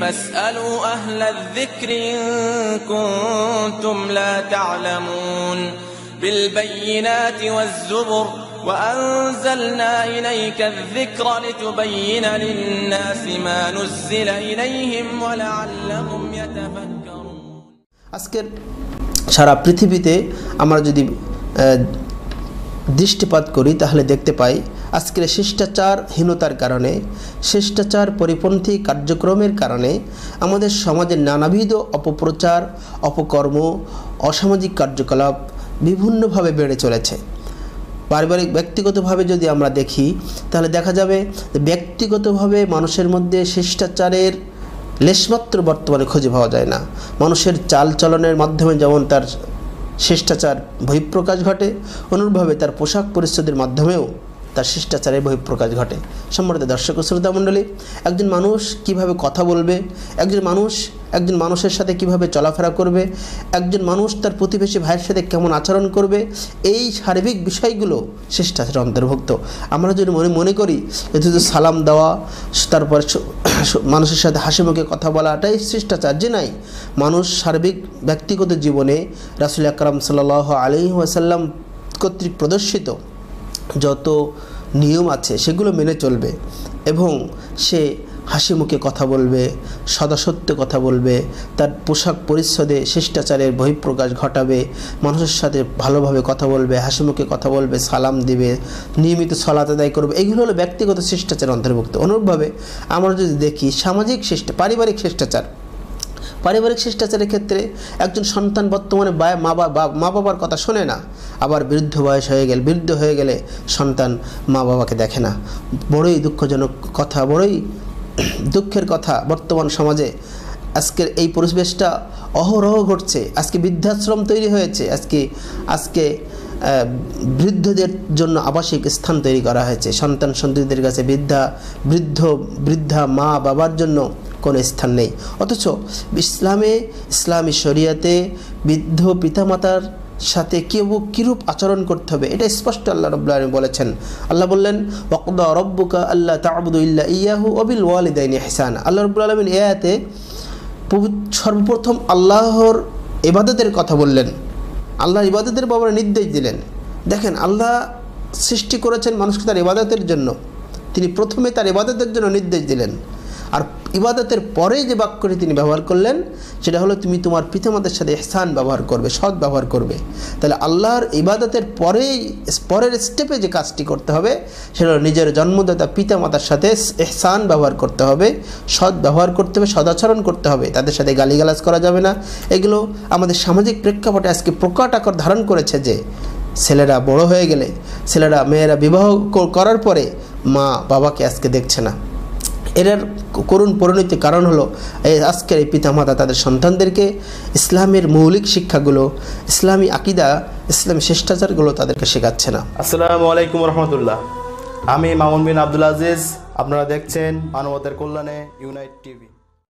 فاسألوا أهل الذكر إن كنتم لا تعلمون بالبينات والزبر وأنزلنا إليك الذكر لتبين للناس ما نزل إليهم ولعلهم يتفكرون আজকের সারা পৃথিবীতে আমরা যদি আহ, দৃষ্টিপাত করি, তাহলে দেখতে পাই, আজকের শিষ্টাচারহীনতার কারণে, শিষ্টাচার পরিপন্থী কার্যক্রমের কারণে, আমাদের সমাজের নানাবিধ অপপ্রচার, অপকর্ম, অসামাজিক কার্যকলাপ বিভিন্নভাবে বেড়ে চলেছে। পারিবারিক ব্যক্তিগতভাবে যদি আমরা দেখি, তাহলে দেখা যাবে ব্যক্তিগতভাবে মানুষের মধ্যে শিষ্টাচারের লেশমাত্র বর্তমানে খুঁজে পাওয়া যায় না। মানুষের চালচলনের মাধ্যমে যেমন তার শিষ্টাচার বহিঃপ্রকাশ ঘটে। অনুরূপভাবে তার পোশাক পরিচ্ছদের মাধ্যমেও তার শিষ্টাচারের বহিঃপ্রকাশ ঘটে। সম্মানিত দর্শক শ্রোতা মণ্ডলী, একজন মানুষ কীভাবে কথা বলবে? একজন মানুষ, একজন মানুষের সাথে কীভাবে চলাফেরা করবে? একজন মানুষ তার প্রতিবেশী ভাইয়ের সাথে কেমন আচরণ করবে? এই সার্বিক বিষয়গুলো শিষ্টাচারের অন্তর্ভুক্ত। আমরা যদি মনে মনে করি যে সালাম দেওয়া, তারপর মানুষের সাথে হাসি মুখে কথা বলাটাই শিষ্টাচার। যে নাই, মানুষ সার্বিক ব্যক্তিগত জীবনে রাসুল আকরাম সাল আলি ওয়াসাল্লাম কর্তৃক প্রদর্শিত যত নিয়ম আছে সেগুলো মেনে চলবে এবং সে হাসি মুখে কথা বলবে সদাসত্য কথা বলবে, তার পোশাক পরিচ্ছদে শিষ্টাচারের বহিঃপ্রকাশ ঘটাবে, মানুষের সাথে ভালোভাবে কথা বলবে, হাসি মুখে কথা বলবে, সালাম দিবে, নিয়মিত সলাত আদায় করবে, এগুলো হলো ব্যক্তিগত শিষ্টাচার অন্তর্ভুক্ত। অনুরূপভাবে আমরা যদি দেখি, সামাজিক শিষ্ট, পারিবারিক শিষ্টাচার। পারিবারিক শিষ্টাচারের ক্ষেত্রে একজন সন্তান বর্তমানে মা বাবা মা বাবার কথা শোনে না, আবার বৃদ্ধ বয়স হয়ে গেলে, বৃদ্ধ হয়ে গেলে সন্তান মা বাবাকে দেখে না। বড়ই দুঃখজনক কথা, বড়ই দুঃখের কথা বর্তমান সমাজে। আজকের এই পরিবেশটা অহরহ ঘটছে। আজকে বৃদ্ধাশ্রম তৈরি হয়েছে। আজকে আজকে বৃদ্ধদের জন্য আবাসিক স্থান তৈরি করা হয়েছে। সন্তান সন্ততিদের কাছে বৃদ্ধা, বৃদ্ধ, বৃদ্ধা মা বাবার জন্য কোনো স্থান নেই। অথচ ইসলামে, ইসলামী শরিয়াতে বৃদ্ধ পিতামাতার সাথে কেউ কীরূপ আচরণ করতে হবে? এটা স্পষ্ট আল্লাহ রব্লা বলেছেন। আল্লাহ বললেন ওকদা রব্বুকা আল্লাহ তাবুদু ইল্লা ইয়াহু অবিল ওয়ালিদাইনি হেসান আল্লাহ রব্বুল আলমিন এ আয়াতে পবি- সর্বপ্রথম আল্লাহর ইবাদতের কথা বললেন। আল্লাহর ইবাদতের ব্যাপারে নির্দেশ দিলেন। দেখেন, আল্লাহ সৃষ্টি করেছেন মানুষকে তার ইবাদতের জন্য। তিনি প্রথমে তার ইবাদতের জন্য নির্দেশ দিলেন। আর ইবাদতের পরে যে বাক্যটি তিনি ব্যবহার করলেন, সেটা হলো তুমি তোমার পিতামাতার সাথে এহসান ব্যবহার করবে, সৎ ব্যবহার করবে। তাহলে আল্লাহর ইবাদতের পরেই, পরের স্টেপে যে কাজটি করতে হবে, সেটা হলো নিজের জন্মদাতা পিতামাতার সাথে এহসান ব্যবহার করতে হবে, সৎ ব্যবহার করতে হবে সদাচরণ করতে হবে। তাদের সাথে গালিগালাজ করা যাবে না। এগুলো আমাদের সামাজিক প্রেক্ষাপটে আজকে প্রকট আকার ধারণ করেছে যে, ছেলেরা বড় হয়ে গেলে, ছেলেরা মেয়েরা বিবাহ করার পরে মা বাবাকে আজকে দেখছে না। এর করুণ পরিণতি কারণ হলো, এই আজকের এই পিতামাতা তাদের সন্তানদেরকে ইসলামের মৌলিক শিক্ষাগুলো, ইসলামী আকিদা, ইসলামী শিষ্টাচারগুলো তাদেরকে শেখাচ্ছে না। আসসালামু আলাইকুম রহমতুল্লাহ। আমি মামুন বিন আব্দুল আজিজ, আপনারা দেখছেন মানবতার কল্যাণে ইউনাইট টিভি।